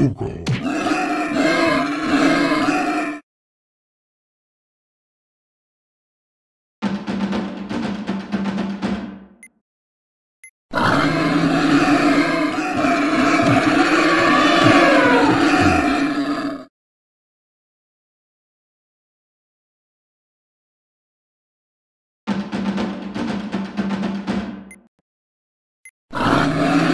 Cougar. Yeah.